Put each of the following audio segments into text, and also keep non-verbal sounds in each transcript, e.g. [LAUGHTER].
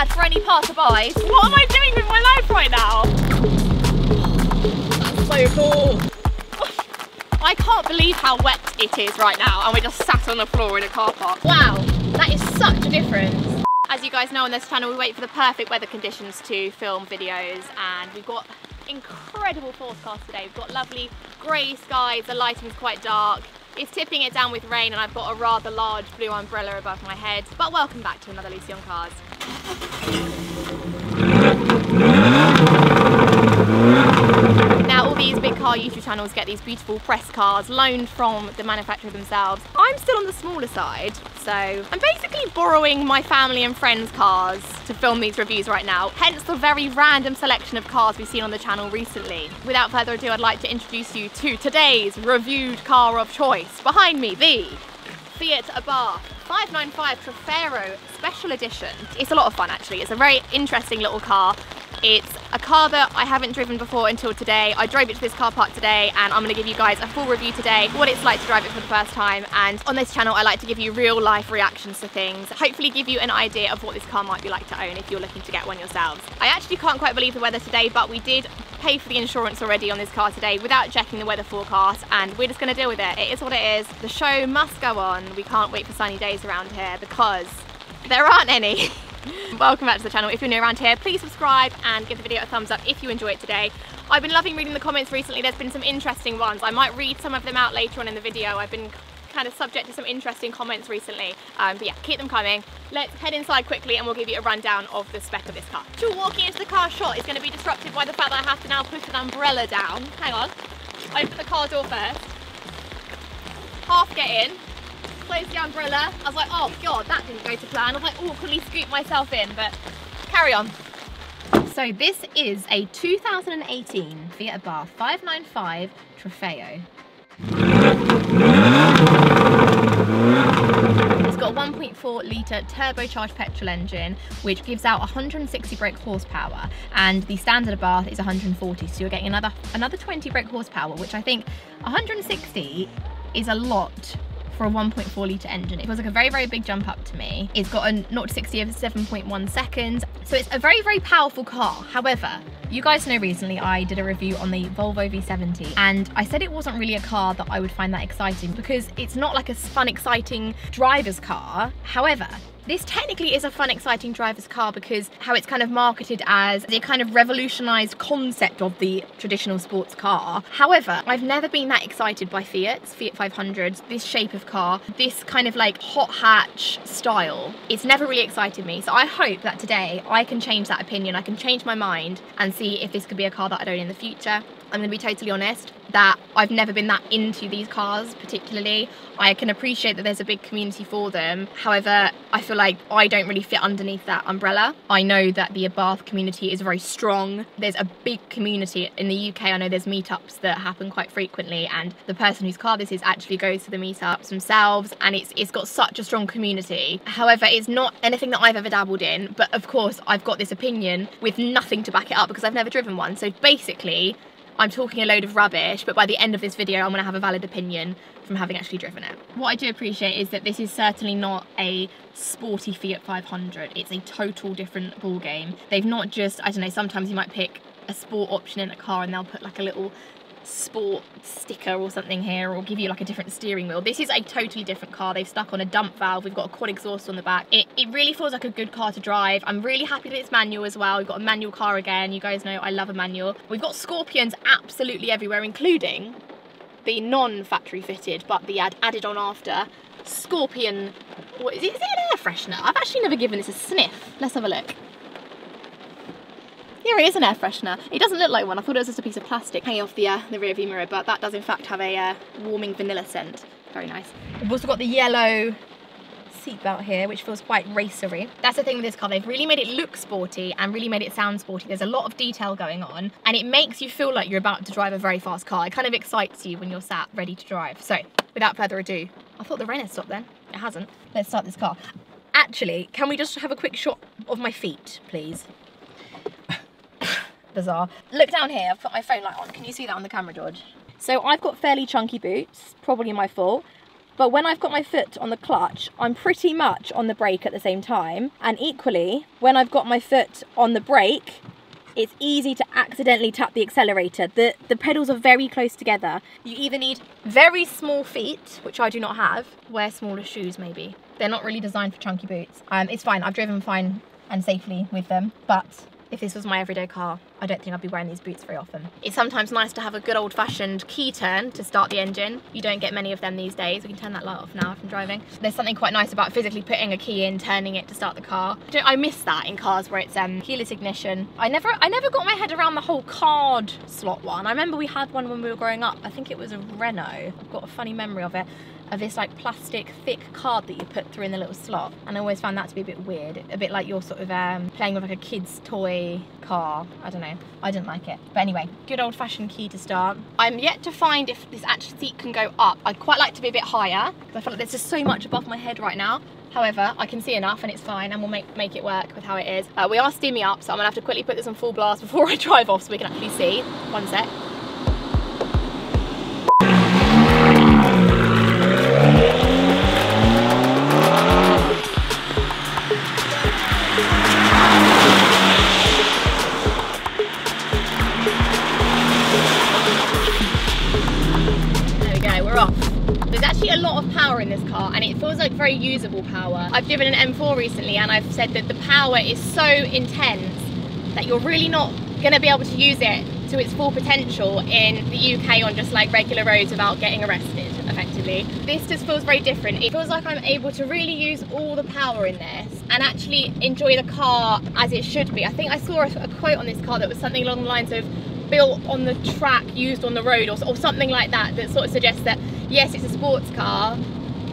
bad for any passerbys. What am I doing with my life right now? So cool. I can't believe how wet it is right now and we're just sat on the floor in a car park. Wow, that is such a difference. As you guys know on this channel, we wait for the perfect weather conditions to film videos and we've got incredible forecast today. We've got lovely grey skies, the lighting's quite dark. It's tipping it down with rain and I've got a rather large blue umbrella above my head. But welcome back to another Lucy on Cars. Now all these big car YouTube channels get these beautiful press cars loaned from the manufacturer themselves. I'm still on the smaller side, so I'm basically borrowing my family and friends' cars to film these reviews right now, hence the very random selection of cars we've seen on the channel recently. Without further ado, I'd like to introduce you to today's reviewed car of choice. Behind me, the Fiat Abarth 595 Trofeo Special Edition. It's a lot of fun actually. It's a very interesting little car. It's a car that I haven't driven before until today. I drove it to this car park today and I'm going to give you guys a full review today, what it's like to drive it for the first time. And on this channel, I like to give you real life reactions to things, hopefully give you an idea of what this car might be like to own if you're looking to get one yourselves. I actually can't quite believe the weather today, but we did pay for the insurance already on this car today without checking the weather forecast and we're just going to deal with it. It is what it is. The show must go on. We can't wait for sunny days around here because there aren't any. [LAUGHS] Welcome back to the channel. If you're new around here, please subscribe and give the video a thumbs up if you enjoy it today. I've been loving reading the comments recently. There's been some interesting ones. I might read some of them out later on in the video. I've been kind of subject to some interesting comments recently. Um, but yeah, keep them coming. Let's head inside quickly and we'll give you a rundown of the spec of this car. Sure, walking into the car shot is going to be disrupted by the fact that I have to now put an umbrella down. Hang on. Open the car door first. Half get in, close the umbrella. I was like, oh God, that didn't go to plan. I was like, oh, awkwardly scoop myself in, but carry on. So this is a 2018 Fiat Abarth 595 Trofeo. It's got a 1.4 litre turbocharged petrol engine which gives out 160 brake horsepower and the standard Abarth is 140 so you're getting another another 20 brake horsepower which I think 160 is a lot for a 1.4 litre engine. It was like a very, very big jump up to me. It's got a 0 to 60 of 7.1 seconds. So it's a very, very powerful car. However, you guys know recently I did a review on the Volvo V70 and I said it wasn't really a car that I would find that exciting because it's not like a fun, exciting driver's car. However, this technically is a fun, exciting driver's car because how it's kind of marketed as the kind of revolutionised concept of the traditional sports car. However, I've never been that excited by Fiat's, Fiat 500s, this shape of car, this kind of like hot hatch style. It's never really excited me. So I hope that today I can change that opinion, I can change my mind and see if this could be a car that I'd own in the future. I'm going to be totally honest that I've never been that into these cars particularly. I can appreciate that there's a big community for them. However, I feel like I don't really fit underneath that umbrella. I know that the Abarth community is very strong. There's a big community in the UK. I know there's meetups that happen quite frequently and the person whose car this is actually goes to the meetups themselves and it's it's got such a strong community. However, it's not anything that I've ever dabbled in, but of course I've got this opinion with nothing to back it up because I've never driven one. So basically, I'm talking a load of rubbish, but by the end of this video, I'm gonna have a valid opinion from having actually driven it. What I do appreciate is that this is certainly not a sporty Fiat 500. It's a total different ball game. They've not just, I don't know, sometimes you might pick a sport option in a car and they'll put like a little sport sticker or something here or give you like a different steering wheel. This is a totally different car. They've stuck on a dump valve. We've got a quad exhaust on the back. It, it really feels like a good car to drive. I'm really happy that it's manual as well. We've got a manual car again. You guys know I love a manual. We've got scorpions absolutely everywhere, including the non-factory fitted, but the ad added on after Scorpion, what is it, is it an air freshener? I've actually never given this a sniff. Let's have a look. Here it is an air freshener. It doesn't look like one. I thought it was just a piece of plastic hanging off the, uh, the rear view mirror, but that does in fact have a uh, warming vanilla scent. Very nice. We've also got the yellow seatbelt here, which feels quite racery. That's the thing with this car, they've really made it look sporty and really made it sound sporty. There's a lot of detail going on and it makes you feel like you're about to drive a very fast car. It kind of excites you when you're sat ready to drive. So without further ado, I thought the rain had stopped then. It hasn't. Let's start this car. Actually, can we just have a quick shot of my feet, please? Bizarre. Look down here, I've put my phone light on. Can you see that on the camera, George? So I've got fairly chunky boots, probably my fault But when I've got my foot on the clutch, I'm pretty much on the brake at the same time. And equally, when I've got my foot on the brake, it's easy to accidentally tap the accelerator. The, the pedals are very close together. You either need very small feet, which I do not have, wear smaller shoes maybe. They're not really designed for chunky boots. Um, it's fine, I've driven fine and safely with them, but if this was my everyday car, I don't think I'd be wearing these boots very often. It's sometimes nice to have a good old fashioned key turn to start the engine. You don't get many of them these days. We can turn that light off now if I'm driving. There's something quite nice about physically putting a key in, turning it to start the car. I miss that in cars where it's um, keyless ignition. I never, I never got my head around the whole card slot one. I remember we had one when we were growing up. I think it was a Renault. I've got a funny memory of it of this like plastic thick card that you put through in the little slot and I always found that to be a bit weird a bit like you're sort of um, playing with like a kid's toy car I don't know I didn't like it but anyway good old-fashioned key to start I'm yet to find if this actual seat can go up I'd quite like to be a bit higher because I feel like there's just so much above my head right now However, I can see enough and it's fine and we'll make, make it work with how it is. Uh, we are steaming up, so I'm gonna have to quickly put this on full blast before [LAUGHS] I drive off so we can actually see. One sec. This car and it feels like very usable power. I've driven an M4 recently and I've said that the power is so intense that you're really not going to be able to use it to its full potential in the UK on just like regular roads without getting arrested effectively. This just feels very different. It feels like I'm able to really use all the power in this and actually enjoy the car as it should be. I think I saw a, quote on this car that was something along the lines of built on the track, used on the road or, or something like that that sort of suggests that yes, it's a sports car,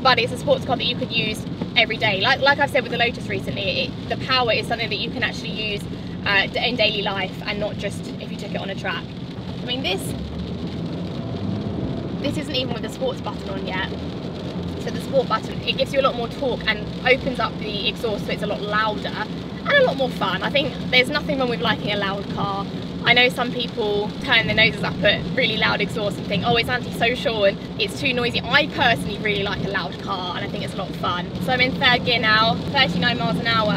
but it's a sports car that you could use every day. Like, like I've said with the Lotus recently, it, the power is something that you can actually use uh, in daily life and not just if you took it on a track. I mean, this, this isn't even with the sports button on yet. The sport button, it gives you a lot more torque and opens up the exhaust so it's a lot louder and a lot more fun. I think there's nothing wrong with liking a loud car. I know some people turn their noses up at really loud exhaust and think, oh, it's antisocial and it's too noisy. I personally really like a loud car and I think it's a lot of fun. So I'm in third gear now, 39 miles an hour,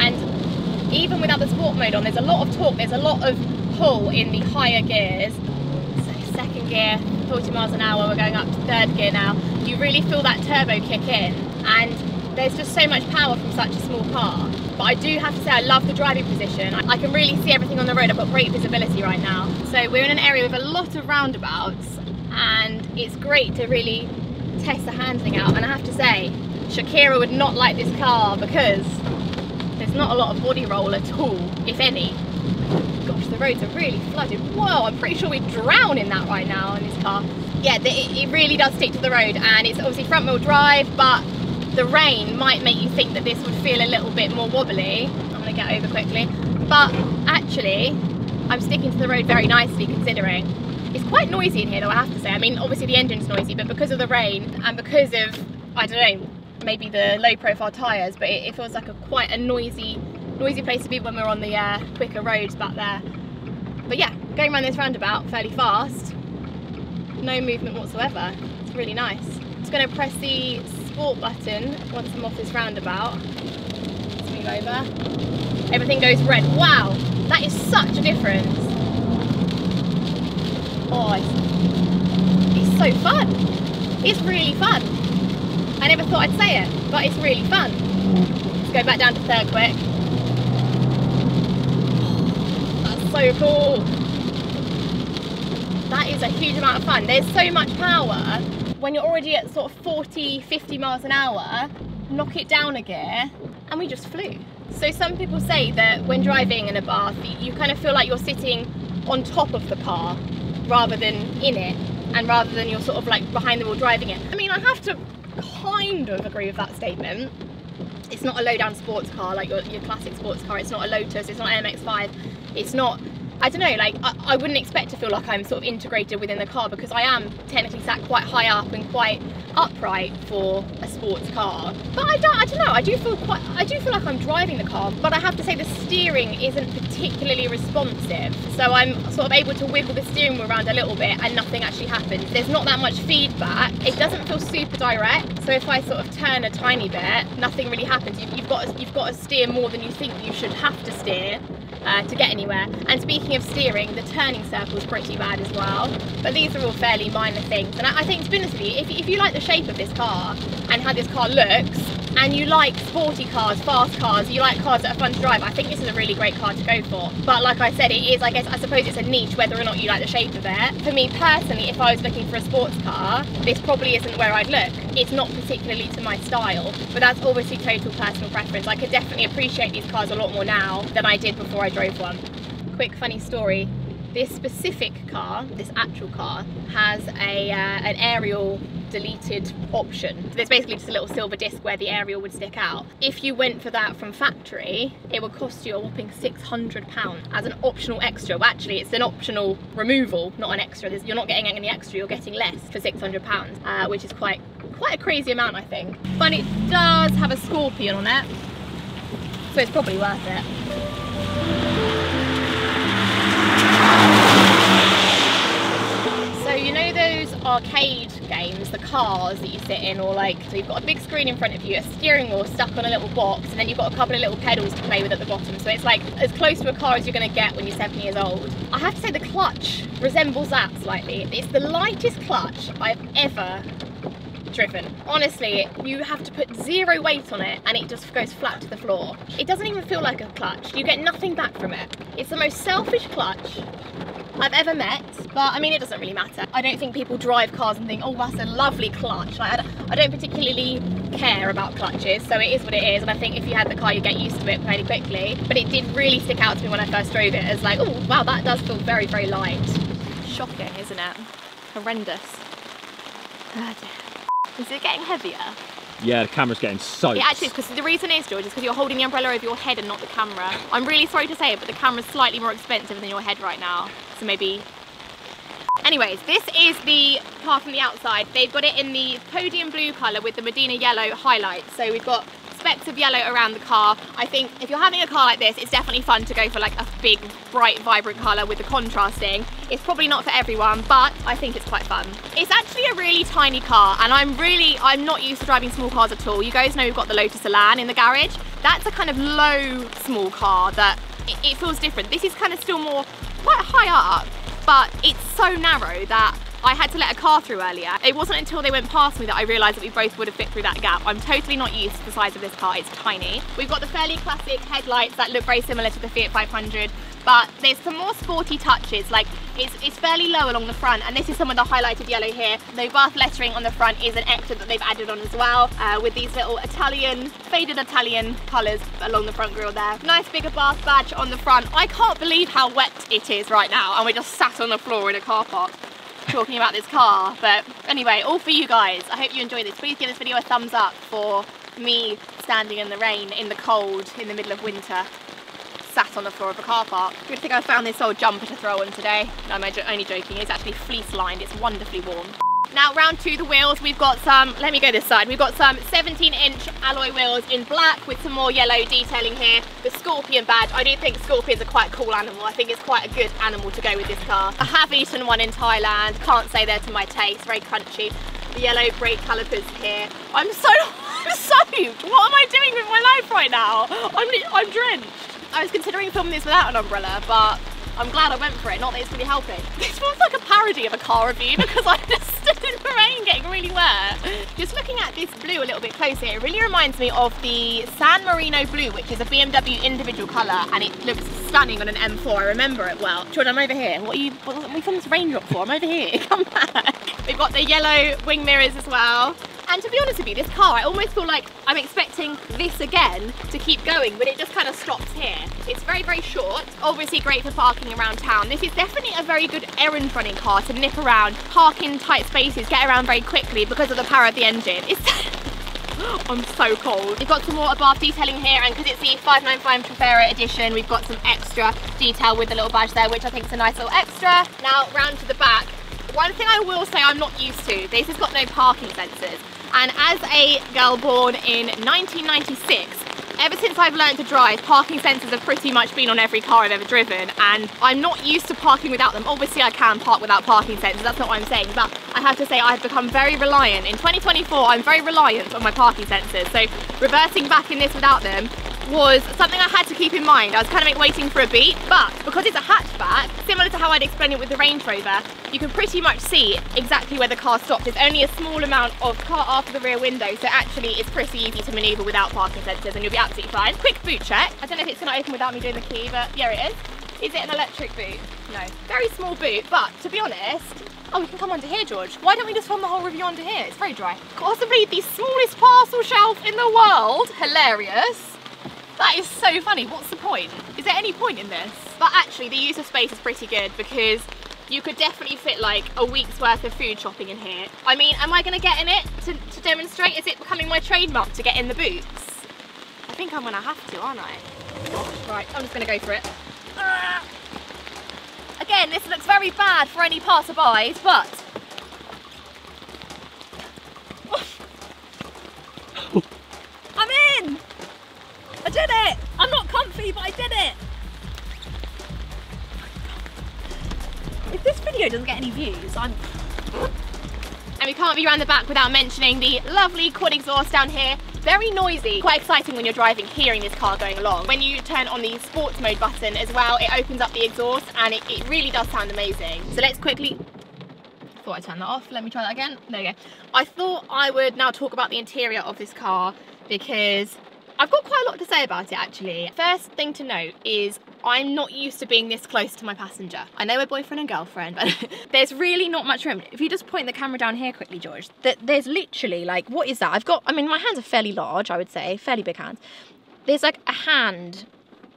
and even without the sport mode on, there's a lot of torque, there's a lot of pull in the higher gears. So second gear, 40 miles an hour, we're going up to third gear now. You really feel that turbo kick in and there's just so much power from such a small car. But I do have to say I love the driving position. I can really see everything on the road. I've got great visibility right now. So we're in an area with a lot of roundabouts and it's great to really test the handling out. And I have to say, Shakira would not like this car because there's not a lot of body roll at all, if any. Gosh, the roads are really flooded. Whoa, I'm pretty sure we'd drown in that right now in this car. Yeah, it really does stick to the road and it's obviously front wheel drive, but the rain might make you think that this would feel a little bit more wobbly. I'm gonna get over quickly. But actually, I'm sticking to the road very nicely considering. It's quite noisy in here though, I have to say. I mean, obviously the engine's noisy, but because of the rain and because of, I don't know, maybe the low profile tyres, but it, it, feels like a quite a noisy, noisy place to be when we're on the uh, quicker roads back there. But yeah, going around this roundabout fairly fast, no movement whatsoever. It's really nice. Just gonna press the sport button once I'm off this roundabout. Let's move over. Everything goes red. Wow, that is such a difference. Oh, it's, it's so fun. It's really fun. I never thought I'd say it, but it's really fun. Let's go back down to third quick. That's so cool. That is a huge amount of fun. There's so much power when you're already at sort of 40, 50 miles an hour, knock it down a gear, and we just flew. So some people say that when driving in Abarth, you kind of feel like you're sitting on top of the car rather than in it, and rather than you're sort of like behind the wheel driving it. I mean, I have to kind of agree with that statement. It's not a low down sports car like your, your classic sports car, it's not a Lotus, it's not an MX-5, it's not I don't know, like I, I, wouldn't expect to feel like I'm sort of integrated within the car because I am technically sat quite high up and quite upright for a sports car. But I don't, I don't know, I do feel quite, I do feel like I'm driving the car, but I have to say the steering isn't particularly responsive. So I'm sort of able to wiggle the steering wheel around a little bit and nothing actually happens. There's not that much feedback. It doesn't feel super direct. So if I sort of turn a tiny bit, nothing really happens. You've, you've got to, you've got to steer more than you think you should have to steer uh, to get anywhere. And speaking of steering, the turning circle is pretty bad as well. But these are all fairly minor things. And I, I think, to be honest with you, if, if you like the shape of this car and how this car looks, and you like sporty cars, fast cars, you like cars that are fun to drive, I think this is a really great car to go for. But like I said, it is, I guess, I suppose it's a niche whether or not you like the shape of it. For me personally, if I was looking for a sports car, this probably isn't where I'd look. It's not particularly to my style, but that's obviously total personal preference. I could definitely appreciate these cars a lot more now than I did before I drove one. Quick funny story, this specific car, this actual car, has a uh, an aerial deleted option. There's basically just a little silver disc where the aerial would stick out. If you went for that from factory, it would cost you a whopping £600 as an optional extra. Well, actually, it's an optional removal, not an extra. There's, you're not getting any extra, you're getting less for £600, uh, which is quite quite a crazy amount, I think. But it does have a scorpion on it, so it's probably worth it. Arcade games, the cars that you sit in, or like, so you've got a big screen in front of you, a steering wheel stuck on a little box, and then you've got a couple of little pedals to play with at the bottom. So it's like as close to a car as you're gonna get when you're seven years old. I have to say the clutch resembles that slightly. It's the lightest clutch I've ever driven. Honestly, you have to put zero weight on it and it just goes flat to the floor. It doesn't even feel like a clutch. You get nothing back from it. It's the most selfish clutch I've ever met, but I mean, it doesn't really matter. I don't think people drive cars and think, oh, that's a lovely clutch. Like, I don't particularly care about clutches, so it is what it is. And I think if you had the car, you get used to it fairly quickly. But it did really stick out to me when I first drove it as like, oh, wow, that does feel very, very light. Shocking, isn't it? Horrendous. Oh, is it getting heavier? Yeah, the camera's getting soaked. It actually because the reason is, George, is because you're holding the umbrella over your head and not the camera. I'm really sorry to say it, but the camera's slightly more expensive than your head right now. So maybe... Anyways, this is the car from the outside. They've got it in the podium blue colour with the Modena yellow highlights. So we've got specks of yellow around the car. I think if you're having a car like this, it's definitely fun to go for like a big, bright, vibrant colour with the contrasting. It's probably not for everyone, but I think it's quite fun. It's actually a really tiny car, and I'm really, I'm not used to driving small cars at all. You guys know we've got the Lotus Elan in the garage. That's a kind of low, small car that it, it feels different. This is kind of still more, quite high up, but it's so narrow that I had to let a car through earlier. It wasn't until they went past me that I realised that we both would have fit through that gap. I'm totally not used to the size of this car, it's tiny. We've got the fairly classic headlights that look very similar to the Fiat 500, but there's some more sporty touches, like it's, it's fairly low along the front, and this is some of the highlighted yellow here. The Abarth lettering on the front is an extra that they've added on as well, uh, with these little Italian, faded Italian colours along the front grille there. Nice bigger Abarth badge on the front. I can't believe how wet it is right now, and we're just sat on the floor in a car park talking about this car. But anyway, all for you guys. I hope you enjoyed this. Please give this video a thumbs up for me standing in the rain, in the cold, in the middle of winter, sat on the floor of a car park. Good thing I found this old jumper to throw on today. No, I'm only joking. It's actually fleece lined. It's wonderfully warm. Now round to the wheels, we've got some, let me go this side, we've got some 17 inch alloy wheels in black with some more yellow detailing here. The Scorpion badge, I do think Scorpions are quite a cool animal. I think it's quite a good animal to go with this car. I have eaten one in Thailand, can't say they're to my taste, very crunchy. The yellow brake calipers here. I'm so, [LAUGHS] I'm soaked. What am I doing with my life right now? I'm, I'm drenched. I was considering filming this without an umbrella, but I'm glad I went for it, not that it's really helping. [LAUGHS] This feels like a parody of a car review because I [LAUGHS] just stood in the rain getting really wet. Just looking at this blue a little bit closer, it really reminds me of the San Marino blue, which is a BMW individual colour, and it looks stunning on an M4. I remember it well. Jordan, I'm over here. What are you, what are we filming this raindrop for? I'm over here, [LAUGHS] come back. We've got the yellow wing mirrors as well. And to be honest with you, this car, I almost feel like I'm expecting this again to keep going, but it just kind of stops here. It's very, very short. Obviously great for parking around town. This is definitely a very good errand running car to nip around, park in tight spaces, get around very quickly because of the power of the engine. It's [LAUGHS] I'm so cold. We've got some more Abarth detailing here and because it's the 595 Trofeo edition, we've got some extra detail with the little badge there, which I think is a nice little extra. Now round to the back. One thing I will say I'm not used to, this has got no parking sensors. And as a girl born in 1996, Ever since I've learned to drive, parking sensors have pretty much been on every car I've ever driven and I'm not used to parking without them. Obviously I can park without parking sensors, that's not what I'm saying, but I have to say I've become very reliant. In 2024, I'm very reliant on my parking sensors, so reversing back in this without them was something I had to keep in mind. I was kind of waiting for a beat, but because it's a hatchback, similar to how I'd explain it with the Range Rover, you can pretty much see exactly where the car stopped. There's only a small amount of car after the rear window, so actually it's pretty easy to manoeuvre without parking sensors and you'll be absolutely fine. Quick boot check. I don't know if it's gonna open without me doing the key, but yeah it is. Is it an electric boot? No. Very small boot, but to be honest, Oh, we can come under here, George. Why don't we just film the whole review under here? It's very dry. Possibly the smallest parcel shelf in the world. Hilarious. That is so funny. What's the point? Is there any point in this? But actually, the use of space is pretty good because you could definitely fit like a week's worth of food shopping in here. I mean, am I gonna get in it to, to demonstrate? Is it becoming my trademark to get in the boots? I think I'm gonna have to, aren't I? Right, I'm just gonna go for it. Again, this looks very bad for any passerbys, but I'm in! I did it! I'm not comfy, but I did it! If this video doesn't get any views, I'm... And we can't be around the back without mentioning the lovely quad exhaust down here. Very noisy, quite exciting when you're driving, hearing this car going along. When you turn on the sports mode button as well, it opens up the exhaust and it, it really does sound amazing. So let's quickly thought I'd turn that off. Let me try that again. There you go. I thought I would now talk about the interior of this car because I've got quite a lot to say about it actually. First thing to note is I'm not used to being this close to my passenger. I know we're boyfriend and girlfriend, but [LAUGHS] there's really not much room. If you just point the camera down here quickly, George, that there's literally like, what is that? I've got, I mean, my hands are fairly large, I would say, fairly big hands. There's like a hand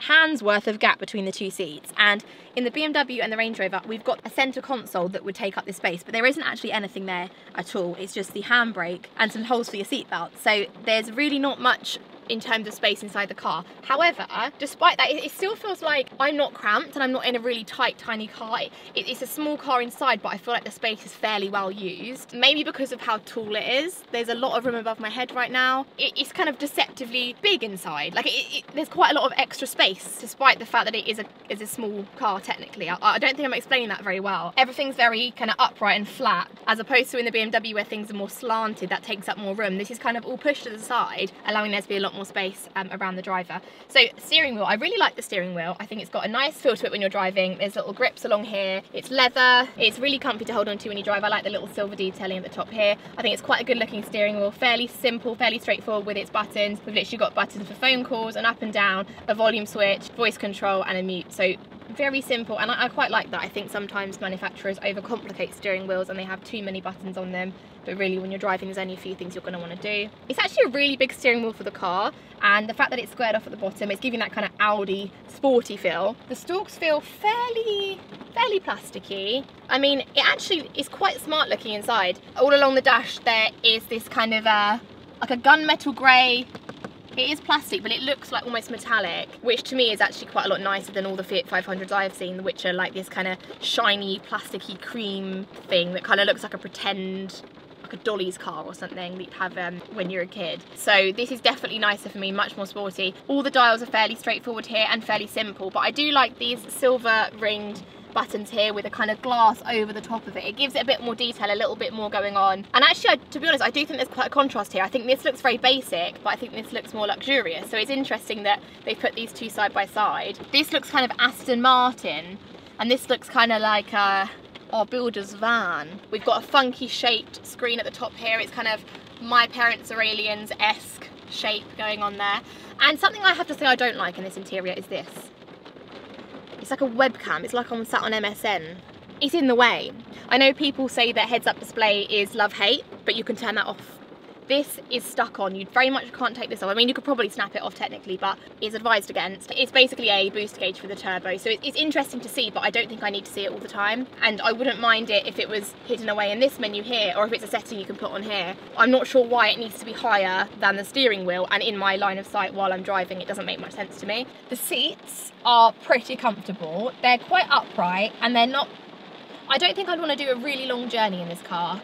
hands worth of gap between the two seats and in the BMW and the Range Rover we've got a centre console that would take up this space but there isn't actually anything there at all it's just the handbrake and some holes for your seatbelt so there's really not much in terms of space inside the car. However, despite that, it, it still feels like I'm not cramped and I'm not in a really tight, tiny car. It, it's a small car inside, but I feel like the space is fairly well used. Maybe because of how tall it is. There's a lot of room above my head right now. It, it's kind of deceptively big inside. Like, there's quite a lot of extra space, despite the fact that it is a, is a small car, technically. I, I don't think I'm explaining that very well. Everything's very kind of upright and flat, as opposed to in the BMW where things are more slanted, that takes up more room. This is kind of all pushed to the side, allowing there to be a lot more more space um, around the driver. So steering wheel, I really like the steering wheel. I think it's got a nice feel to it when you're driving. There's little grips along here. It's leather. It's really comfy to hold on to when you drive. I like the little silver detailing at the top here. I think it's quite a good looking steering wheel. Fairly simple, fairly straightforward with its buttons. We've literally got buttons for phone calls and up and down, a volume switch, voice control and a mute. So very simple and I, I, quite like that. I think sometimes manufacturers overcomplicate steering wheels and they have too many buttons on them but really when you're driving there's only a few things you're going to want to do. It's actually a really big steering wheel for the car and the fact that it's squared off at the bottom it's giving that kind of Audi sporty feel. The stalks feel fairly fairly plasticky. I mean it actually is quite smart looking inside. All along the dash there is this kind of uh, like a gunmetal grey it is plastic, but it looks like almost metallic, which to me is actually quite a lot nicer than all the Fiat 500s I have seen, which are like this kind of shiny, plasticky cream thing that kind of looks like a pretend like a Dolly's car or something that you'd have um, when you're a kid. So this is definitely nicer for me, much more sporty. All the dials are fairly straightforward here and fairly simple, but I do like these silver ringed buttons here with a kind of glass over the top of it. It gives it a bit more detail, a little bit more going on. And actually, I, to be honest, I do think there's quite a contrast here. I think this looks very basic, but I think this looks more luxurious. So it's interesting that they put these two side by side. This looks kind of Aston Martin, and this looks kind of like a, our builder's van. We've got a funky shaped screen at the top here. It's kind of My Parents Are Aliens-esque shape going on there. And something I have to say I don't like in this interior is this. It's like a webcam, it's like I'm sat on MSN. It's in the way. I know people say that heads-up display is love-hate, but you can turn that off this is stuck on. You very much can't take this off. I mean, you could probably snap it off technically, but it's advised against. It's basically a boost gauge for the turbo. So it's interesting to see, but I don't think I need to see it all the time. And I wouldn't mind it if it was hidden away in this menu here, or if it's a setting you can put on here. I'm not sure why it needs to be higher than the steering wheel and in my line of sight while I'm driving, it doesn't make much sense to me. The seats are pretty comfortable. They're quite upright and they're not I don't think I'd want to do a really long journey in this car.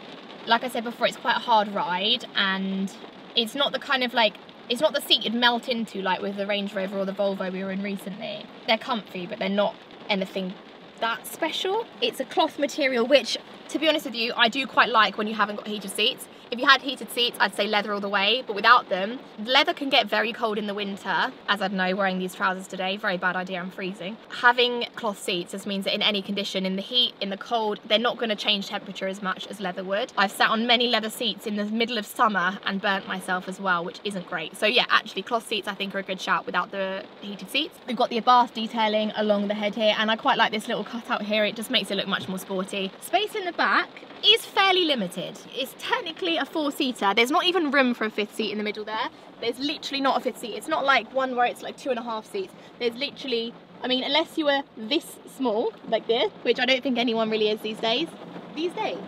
Like I said before, it's quite a hard ride and it's not the kind of like, it's not the seat you'd melt into like with the Range Rover or the Volvo we were in recently. They're comfy, but they're not anything that special. It's a cloth material, which to be honest with you, I do quite like when you haven't got heated seats. If you had heated seats, I'd say leather all the way, but without them, leather can get very cold in the winter. As I know, wearing these trousers today, very bad idea, I'm freezing. Having cloth seats just means that in any condition, in the heat, in the cold, they're not gonna change temperature as much as leather would. I've sat on many leather seats in the middle of summer and burnt myself as well, which isn't great. So yeah, actually cloth seats I think are a good shout without the heated seats. We've got the Abarth detailing along the head here, and I quite like this little cutout here. It just makes it look much more sporty. Space in the back is fairly limited. It's technically a four-seater. There's not even room for a fifth seat in the middle there. There's literally not a fifth seat. It's not like one where it's like two and a half seats. There's literally, I mean, unless you were this small, like this, which I don't think anyone really is these days. These days?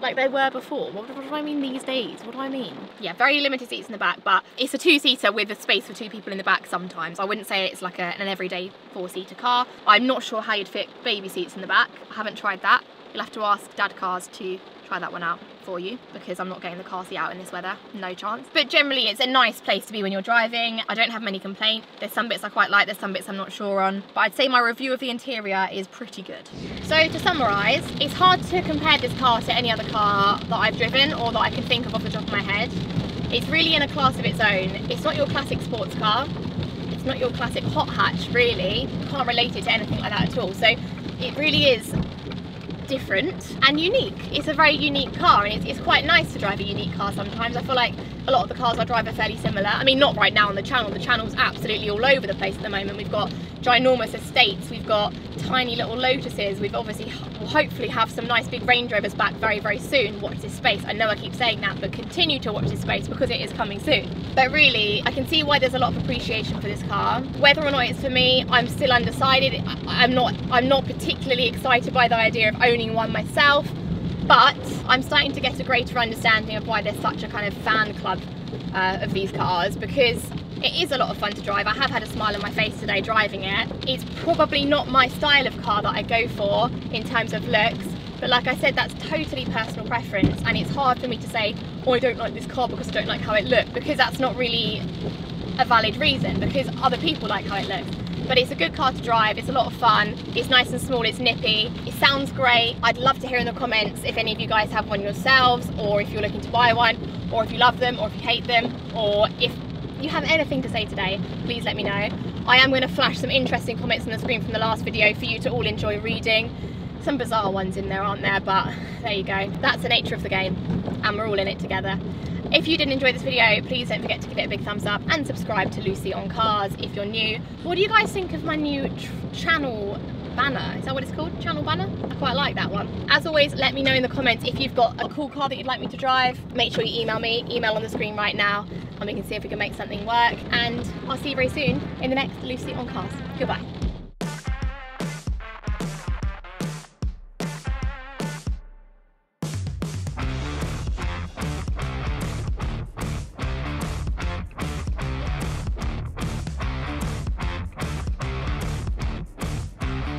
Like they were before. What, what do I mean these days? What do I mean? Yeah, very limited seats in the back, but it's a two-seater with a space for two people in the back sometimes. I wouldn't say it's like a, an everyday four-seater car. I'm not sure how you'd fit baby seats in the back. I haven't tried that. You'll have to ask Dad Cars to try that one out for you because I'm not getting the car seat out in this weather, no chance. But generally it's a nice place to be when you're driving. I don't have many complaints. There's some bits I quite like, there's some bits I'm not sure on, but I'd say my review of the interior is pretty good. So to summarise, it's hard to compare this car to any other car that I've driven or that I can think of off the top of my head. It's really in a class of its own. It's not your classic sports car. It's not your classic hot hatch, really. You can't relate it to anything like that at all. So it really is different and unique. It's a very unique car and it's, it's, quite nice to drive a unique car sometimes. I feel like a lot of the cars I drive are fairly similar. I mean, not right now on the channel. The channel's absolutely all over the place at the moment. We've got ginormous estates, we've got tiny little Lotuses, we've obviously, will hopefully have some nice big Range Rovers back very, very soon. Watch this space. I know I keep saying that, but continue to watch this space because it is coming soon. But really, I can see why there's a lot of appreciation for this car. Whether or not it's for me, I'm still undecided. I'm not, I'm not particularly excited by the idea of owning one myself, but I'm starting to get a greater understanding of why there's such a kind of fan club uh, of these cars because it is a lot of fun to drive. I have had a smile on my face today driving it. It's probably not my style of car that I go for in terms of looks, but like I said, that's totally personal preference and it's hard for me to say, oh, I don't like this car because I don't like how it looks, because that's not really a valid reason, because other people like how it looks but it's a good car to drive it's a lot of fun it's nice and small it's nippy it sounds great. I'd love to hear in the comments if any of you guys have one yourselves or if you're looking to buy one or if you love them or if you hate them or if you have anything to say today please let me know. I am going to flash some interesting comments on the screen from the last video for you to all enjoy reading. Some bizarre ones in there aren't there? But there you go. That's the nature of the game and we're all in it together if you did enjoy this video, please don't forget to give it a big thumbs up and subscribe to Lucy on Cars if you're new. What do you guys think of my new channel banner? Is that what it's called? Channel banner? I quite like that one. As always, let me know in the comments if you've got a cool car that you'd like me to drive. Make sure you email me, email on the screen right now, and we can see if we can make something work. And I'll see you very soon in the next Lucy on Cars. Goodbye.